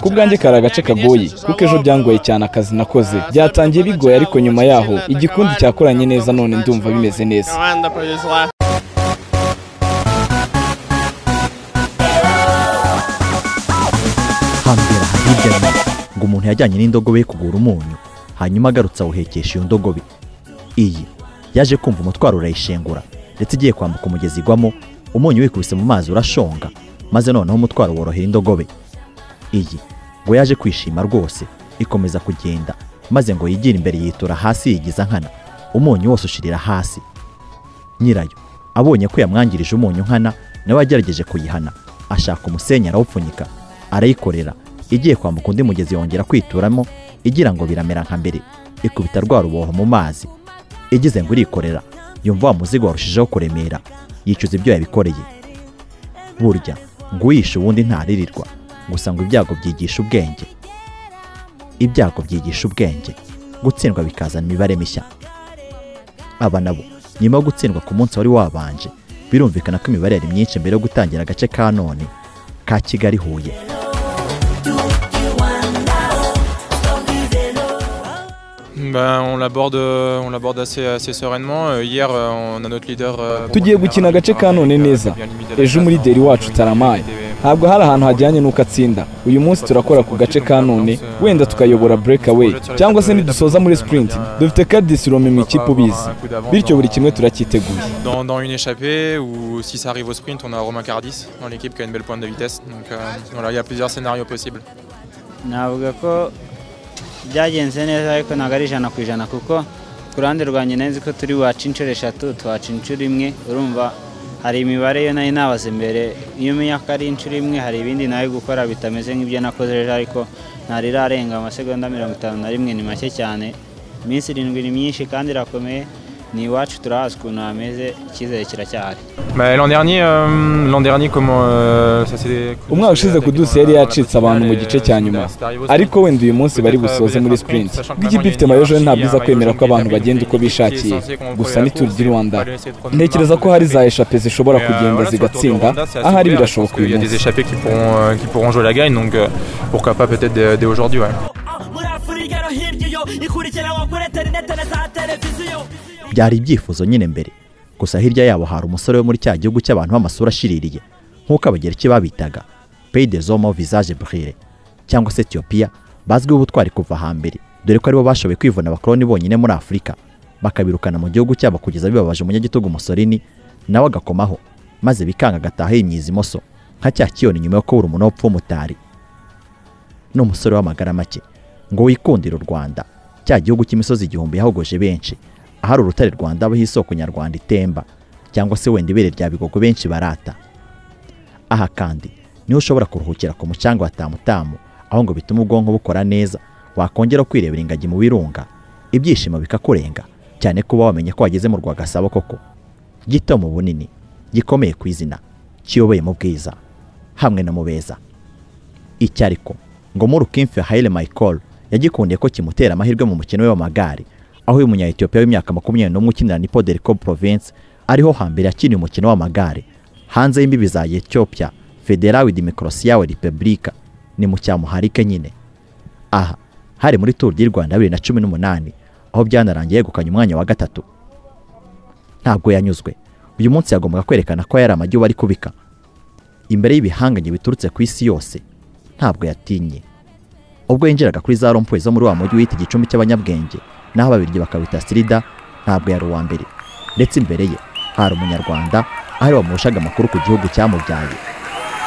ku bwanjye kari agace kagoye kuko ejo byangoye cyane akazi nakoze. Byatangiye bigoye ariko nyuma yaho igikundi cyakoranye neza none ndumva bimeze neza. Hambere aha hirya ngo umuntu yajyanye n'indogobe kugura umunyu hanyuma agarutse awuhekesha iyo ndogobe. Iyi yaje kumva umutwaro urayishengura ndetse igiye kwambuka umugezi igwamo umunyu wikubise mu mazi urashonga maze noneho umutwaro worohera indogobe. Iyi. Ngo yaje kwishima rwose. Ikomeza kugenda. Maze ngo yigire imbere yitura hasi yigiza nkana. Umunyu wose ushirira hasi. Nyirayo. Abonye ko yamwangirije umunyu nkana nawe agerageje kuyihana. Ashaka umusenyi arawupfunyika. Arayikorera. Igiye kwambuka undi mugezi yongera kwituramo igira ngo biramera nka mbere. Ikubita rwa ruboho mu mazi. Igize ngo irikorera. Yumva wa muzigo warushijeho kuremera. Yicuza ibyo yabikoreye. Burya ngo uyishe uwundi ntaririrwa gusa ngo ibyago byigisha ubwenge. Ibyago byigisha ubwenge. Gutsindwa bikazana imibare mishya. Aba nabo nyuma yo gutsindwa ku munsi wari wabanje birumvikana ko imibare yari myinshi mbere yo gutangira agace ka none ka kigali huye. Euh. Euh, euh, tugiye gukina agace ka none neza. ejo muri deri wacu taramaye ntabwo hari ahantu hajyanye n'uko atsinda uyu munsi turakora ku gace ka none wenda tukayobora breakaway cyangwa se nidusoza muri sprint dufite kadisirome mu ikipe ubizi bityo buri kimwe turacyiteguye Dans, dans une échappée ou si ça arrive au sprint, on a Romain Cardis dans l'équipe qui a une belle pointe de vitesse. Donc euh, voilà, il y a plusieurs scénarios possibles. navuga ko byagenze neza ariko ntabwo ari ijana ku ijana kuko ku ruhande rwanjye nzi ko turi waca inshuro eshatu twaca inshuro imwe urumva hari imibare yo nari nabaze mbere iyo umenya ko ari inshuro imwe hari ibindi nawe gukora bitameze nk'ibyo nakoze ejo ariko ntarirarenga amasegonda mirongo itanu na rimwe ni make cyane. Iminsi irindwi ni myinshi kandi irakomeye. Ni iwacu turahazi ukuntu hameze icyizere kiracyahari. Bah, l'an dernier, euh, l'an dernier, comment euh, ça s'est. umwaka ushize kudusi yari yacitse abantu mu gice cya nyuma. Ariko wenda uyu munsi bari busoze muri sprint. bw'ikipe ifite mayojo ntabwo iza kwemera ko abantu bagenda uko bishakiye gusa ni turu di rwanda ntekereza ko hari za eshape zishobora kugenda zigatsinda. Ahari birashoboka Il uyu y a des munsi. échappés qui pourront, euh, qui pourront jouer la gagne, donc euh, pourquoi pas peut-être dès, dès aujourd'hui. Ouais. Byari ibyifuzo nyine mbere. Gusa hirya yabo hari umusore wo muri cya gihugu cy'abantu b'amasura ashiririye nk'uko abagereki babitaga des hommes visage brille cyangwa se etiyopiya bazwiho ubutwari kuva hambere. Dore ko ari bo bashoboye kwivuna abakoloni bonyine muri afurika bakabirukana mu gihugu cyabo kugeza bibabaje umunyagitugu musolini nawe agakomaho maze bikanga agataha yimyiza imoso nka cya kiyoni nyuma yo kubura umuntu w'upfa w'umutari. Ni umusore w'amagara make. Ngo wikundire u rwanda. Cya gihugu cy'imisozi igihumbi yahogoje benshi. Ahari urutare rwanda abaho isoko nyarwanda itemba cyangwa se wenda ibere rya bigogo benshi barata. Aha kandi ni ho ushobora kuruhukira ku mucanga wa tamutamu aho ngo bituma ubwonko bukora neza wakongera kwirebera ingagi mu birunga ibyishimo bikakurenga cyane kuba wamenye ko wageze mu rwagasabo koko. Gito mu bunini gikomeye ku izina kiyoboye mu bwiza hamwe no mu beza. Icyo ariko ngo muri ukimfe hayire mayikoro yagikundiye ko kimutera amahirwe mu mukino we w'amagare aho uyu munya-etiyopiya w'imyaka makumyabiri n'umwe ukinira nipo derico province ariho hambere yakiniye umukino w'amagare. Hanze y'imbibi za etiyopiya federawi dimikorosiyawe repubulika. Ni mu cyamuharike nyine. Aha hari muri turu di rwanda bibiri na cumi n'umunani aho byanarangiye yegukanye umwanya wa gatatu. Ntabwo yanyuzwe. Uyu munsi yagombaga kwerekana ko yari amagi bari kubika. Imbere y'ibihanganye biturutse ku isi yose ntabwo yatinye. Ubwo yinjiraga kuri za rompuwe zo muri wa mujyi wita igicumbi cy'abanyabwenge naho ababirigi bakawita sirida ntabwo yari uwa mbere ndetse imbere ye hari umunyarwanda aho bamurushaga amakuru ku gihugu cyamubyaye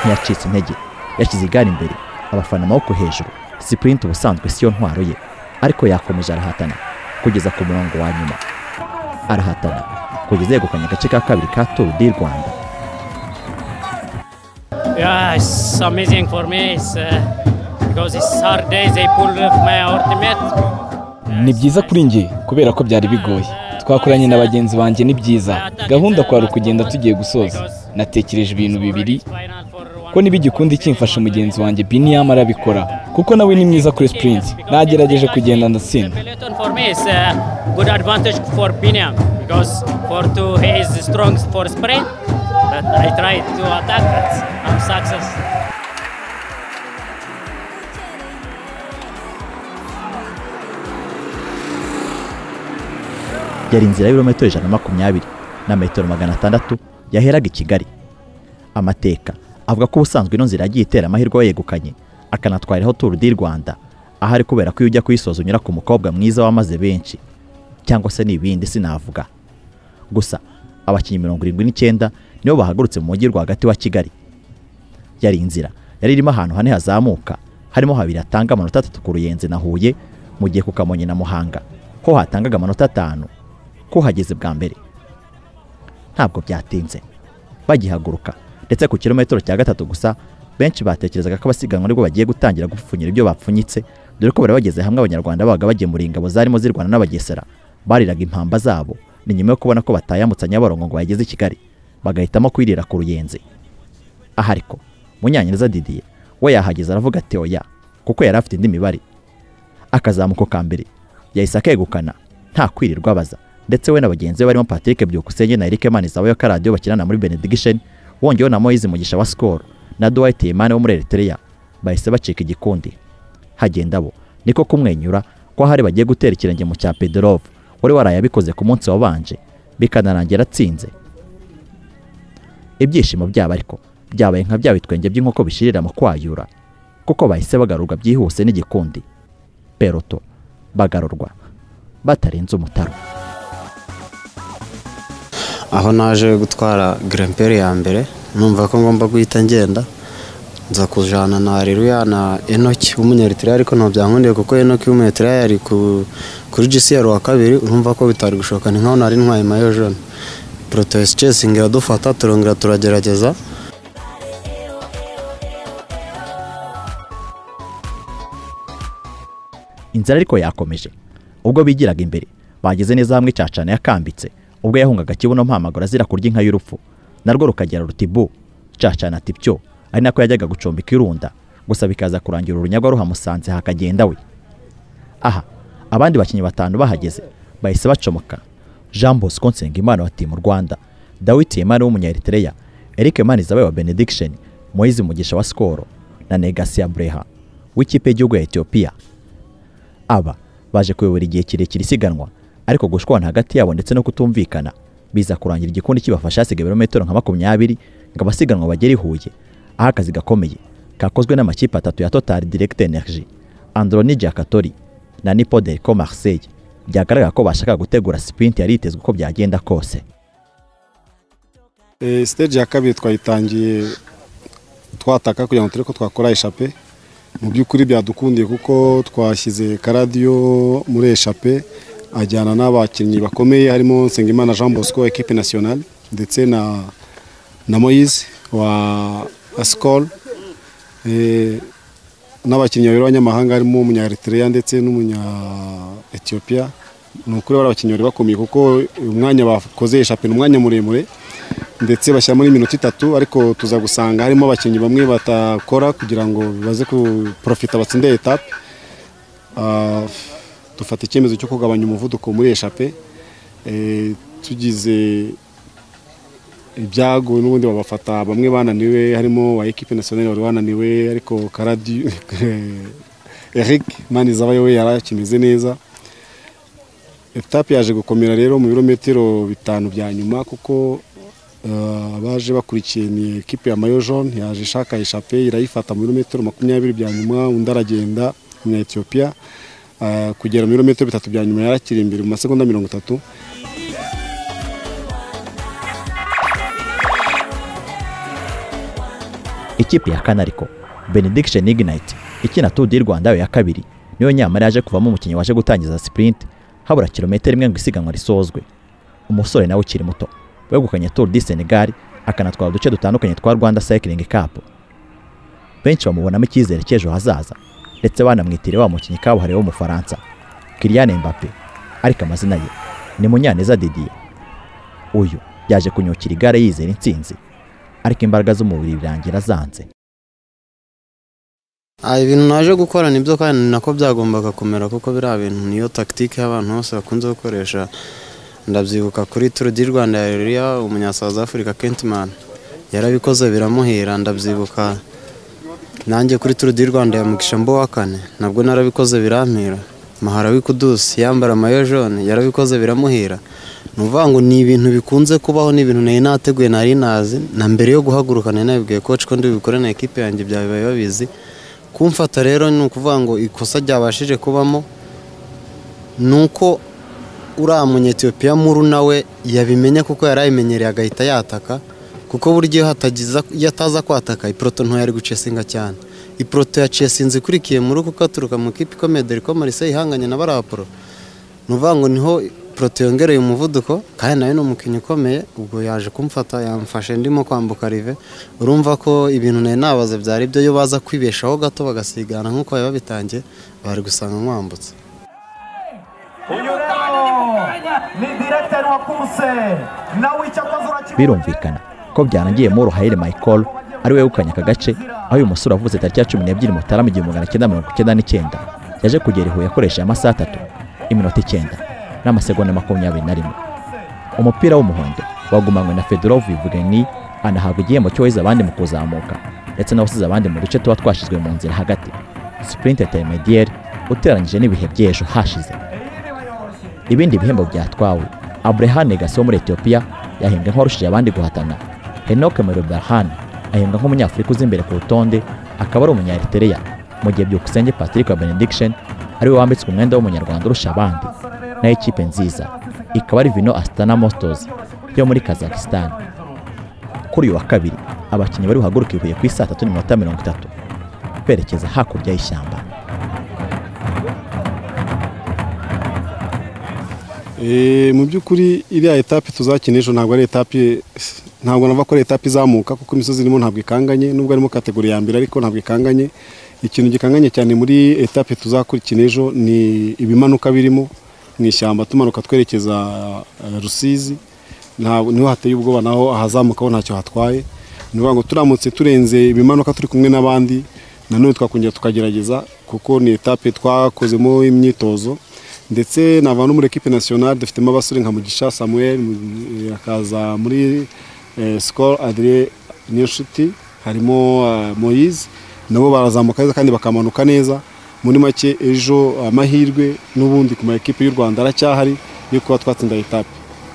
ntiyacitse intege yashyize igare imbere abafana amaboko hejuru sipurinti ubusanzwe siyo ntwaro ye ariko yakomeje arahatana kugeza ku murongo wa nyuma arahatana kugeza yegukanye agace ka kabiri ka turu di rwanda it's amazing for me. It's, uh, because it's. They off my. Ni byiza kuri njye kubera ko byari bigoye. Twakoranye na bagenzi banjye ni byiza. Gahunda kwari ukugenda tugiye gusoza. Natekereje ibintu bibiri ko niba igikundi mugenzi wanjye biniyam arabikora kuko nawe ni mwiza kuri sprint. Nagerageje kugenda ndatsinda. Peloton for me is a good advantage yari inzira y'ibirometero ijana na makumyabiri na metero magana atandatu yaheraga i kigali. Amateka avuga ko ubusanzwe ino nzira yagiye itera amahirwe wayegukanye akanatwariraho turu di rwanda ahari kubera ko iyo ujya kuyisoza unyura ku mukobwa mwiza wamaze benshi cyangwa se n'ibindi sinavuga. Gusa abakinnyi mirongo irindwi n'icyenda nibo bahagurutse mu mujyi rwagati wa kigali. Yari inzira yari irimo ahantu hane hazamuka harimo habiri hatanga amanota atatu ku ruyenzi na huye mu gihe ku kamonyi na muhanga ho hatangaga amanota atanu. Ko hageze bwa mbere. Ntabwo byatinze. Bagihaguruka. Ndetse ku kilometero cya gatatu gusa benshi batekerezaga ko abasiganwa ni bwo bagiye gutangira gupfunyira ibyo bapfunyitse dore ko bari bageze hamwe abanyarwanda babaga bagemura ingabo zarimo zirwana n'abagesera. Bariraga impamba zabo. Ni nyuma yo kubona ko batayambutsa nyabarongo ngo bageze i kigali. Bagahitamo kwirira ku ruyenzi. Aha ariko munyanyiza didiye we yahageze aravuga ati oya kuko yari afite indi mibare. Akazamuko ka mbere. Yahise akegukana. Nta kwirirwa abaza. Ndetse we na bagenzi be barimo Patrick Byukusenge na Eric Manizabayo ka radio bakinana muri Benediction wongeyeho na Moise Mugisha wa Skol na Dwight Imane wo muri Eritrea. Bahise bacika igikundi. Hagenda bo. Niko kumwenyura ko hari bagiye gutera ikirenge mu cya Pedrov. Wari waraye abikoze ku munsi wabanje. Bikanarangira atsinze. Ibyishimo byabo ariko. Byabaye nka bya bitwenge by'inkoko bishirira mu kwayura. Kuko bahise bagarurwa byihuse n'igikundi. Peroto. Bagarurwa. Batarenze umutaro. Aho naje gutwara gremperi ya mbere numva ko ngomba guhita ngenda nza kujana na Areruya na Enoki w'umunyaritiriya ariko ntabwo byankundiye kuko Enoki w'umunyaritiriya yari ku, kuri GCR wa kabiri urumva ko bitari gushoboka. Ni nkaho nari ntwaye mayo jaune protest chasing iradufata turongera turagerageza. Inzira ariko yakomeje. Ubwo bigiraga imbere. Bageze neza hamwe cacana yakambitse. Ubwo yahungaga kibuno mpamagura azira kurya inka y'urupfu. Narwo rukagera ruti bu cacana ati pyo. Ari nako yajyaga gucumbika irunda. Gusa bikaza kurangira urunyagwa ruhamusanze hakagenda we. Aha abandi bakinnyi batanu bahageze bahise bacomoka. Jean bosco nsengimana wa timu rwanda dawiti imana w'umunyaeritereya eric manizabaye wa benediction moise mugisha wa skoro na negasi breha w'ikipe y'igihugu ya etiyopiya aba baje kuyobora igihe kirekire isiganwa ariko gushwana hagati yabo ndetse no kutumvikana biza kurangira igikundi kibafasha hasigaye ibirometero nka makumyabiri ngo abasiganwa bagere i Huye. Aho akazi gakomeye kakozwe n'amakipe atatu ya Total Direct Energy Androni Giacatori na Nipo Delco Marseille. Byagaragara ko bashaka gutegura sprint yari yitezwe uko byagenda kose. Eh, stage ya kabiri twayitangiye twataka kugira ngo turebe ko twakora eshape mu by'ukuri byadukundiye kuko twashyize karadiyo muri eshape ajyana n'abakinnyi bakomeye harimo Nsengimana Jean Bosco equipe nationale ndetse na na Moise wa Ascol eh, n'abakinnyi babiri b'abanyamahanga harimo umunya Eritrea ndetse n'umunya Ethiopia. Ni ukuri bari abakinnyi bari bakomeye kuko umwanya bakoze eshape ni umwanya muremure ndetse bashyira muri minota itatu ariko tuza gusanga harimo abakinnyi bamwe batakora kugira ngo baze kuprofita batsinde etape. Ah, dufata icyemezo cyo kugabanya umuvuduko muri eshape Eh, tugize ibyago n'ubundi babafata. Bamwe bananiwe harimo wa ekipe nationale wari wananiwe ariko karadi Eric Manizabayo we yari akimeze neza. Etape yaje gukomera rero mu birometero bitanu bya nyuma kuko Uh, abaje bakurikiye ni ekipe ya mayo jaune yaje ishaka eshape irayifata mu birometero makumyabiri bya nyuma undi aragenda umunya etiyopiya kugera mu birometero bitatu bya nyuma yarakiri imbere mu masegonda mirongo itatu. Ikipe ya kane ariko benediction ignite ikina tour du rwanda ya kabiri. Niyo nyamara yaje kuvamo umukinnyi waje gutangiza sprint habura kilometero imwe ngo isiganwa risozwe. Umusore nawe ukiri muto wegukanye tour du senegal akanatwara uduce dutandukanye twa rwanda cycling cup. Benshi bamubonamo icyizere cy'ejo hazaza. Ndetse banamwitiriye wa mukinnyi kabuhariwe w'umufaransa Kylian Mbappe ariko amazina ye ni Munyaneza Didier. Uyu yaje kunyukira igare yizera intsinzi ariko imbaraga z'umubiri birangira zanze. Ah, ibintu naje gukora ni byo kandi nako byagombaga kumera kuko biriya bintu niyo tactique y'abantu bose bakunze gukoresha. Ndabyibuka kuri Tour du Rwanda ya umunya South Africa Kentman yarabikoze biramuhira ndabyibuka. Nanjye kuri Tour du Rwanda ya Mugisha Mbo wa kane nabwo narabikoze birampira. Maharawi Kudus yambara mayo jaune yarabikoze biramuhira. Ni ukuvuga ngo ni ibintu bikunze kubaho ni ibintu nari nateguye nari nazi na mbere yo guhaguruka nari nabibwiye koci ko ndibikore na ekipe yanjye byabaye babizi kumfata rero ni ukuvuga ngo ikosa ryabashije kubamo ni uko uriya munyetiyopiya muru nawe yabimenye kuko yari abimenyereye agahita yataka. Kuko buryo iyo hatagiza iyo ataza kwataka iporoto ntoya yari gucesinga cyane. Iporoto ya cesinze ikurikiye muri kuko aturuka mu kipe ikomeye dore ko marise ihanganye na baraporo ni ukuvuga ngo ni ho poroto yongereye umuvuduko kandi nawe ni umukinnyi ukomeye ubwo yaje kumfata yamfashe ndimo kwambuka rive. Urumva ko ibintu nari nabaze byari byo iyo baza kwibeshaho gato bagasigana nk'uko bari babitangiye bari gusanga nawe urakibonye birumvikana. Ko byarangiye muri Hayire Michael ari we wegukanye aka gace aho uyu musore wavutse tariki ya cumi n'ebyiri mutarama igihumbi magana cyenda mirongo icyenda n'icyenda yaje kugera i Huye akoresheje amasaha atatu iminota icyenda n'amasegonda makumyabiri na rimwe. Umupira w'umuhondo wagumanywe na Fedorov Yevgeny anahabwa igihembo cyo wahize abandi mu kuzamuka ndetse n'abasize abandi mu duce tuba twashyizwe mu nzira hagati. Sprint intermediaire uteranyije n'ibihe by'ejo hashize. Ibindi bihembo byatwawe Abraham Negasi wo muri Ethiopia yahembwe nk'uwarushije abandi guhatana. Enoch Merubarhan ahembwa nk'umunyafurika uzi imbere ku rutonde akaba ari umunya-Eritrea mu gihe Byukusenge Patrick wa Benediction ari we wambitswe umwenda w'umunyarwanda urusha abandi. Nayo ikipe nziza ikaba ari Vino Astana Mostos yo muri Kazakhstan. Kuri uyu wa kabiri abakinnyi bari buhaguruke i Huye ku isaa tatu n'iminota mirongo itatu. Berekeza hakurya y'ishyamba. Eh, mu by'ukuri iriya etape tuzakina ejo ntabwo ari etape ntabwo nava ko etape izamuka kuko imisozi irimo ntabwo ikanganye nubwo arimo kategori ya mbere ariko ntabwo ikanganye. Ikintu gikanganye cyane muri etape tuzakurikina ejo ni ibimanuka birimo mu ishyamba tumanuka twerekeza eh, rusizi. Niho hateye ubwoba naho ahazamukaho ntacyo hatwaye. Ni ukuvuga ngo turamutse turenze ibimanuka turi kumwe n'abandi nanone twakongera tukagerageza kuko ni etape twakozemo imyitozo. Ndetse nava no muri ekipe nationale dufitemo abasore nka Mugisha Samuel mu- akaza muri eh, Skol Adrien Niyonshuti harimo eh, Moise nabo barazamuka neza kandi bakamanuka neza. Muri make ejo amahirwe n'ubundi ku ma ekipe y'u Rwanda aracyahari yo kuba twatsinda etape.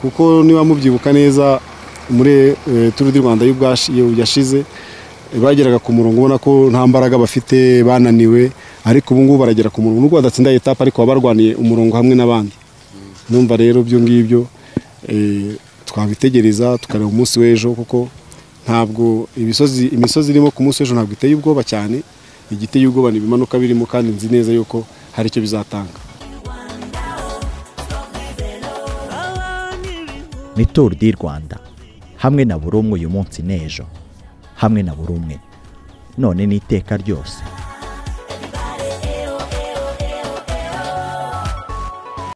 Kuko niba mubyibuka neza muri eh, Tour du Rwanda yashize bageraga ku murongo ubona ko nta mbaraga bafite bananiwe. Ariko ubu ngubu baragera ku murongo. Nubwo badatsinda etape ariko baba barwaniye umurongo hamwe n'abandi. Numva rero ibyo ngibyo twabitegereza tukareba umunsi w'ejo kuko ntabwo ibisozi imisozi irimo ku munsi w'ejo ntabwo iteye ubwoba cyane. Igiteye ubwoba ni ibimanuka birimo kandi nzi neza yuko hari icyo bizatanga. Ni Tour du Rwanda. Hamwe na buri umwe uyu munsi n'ejo. Hamwe na buri umwe. None n'iteka ryose.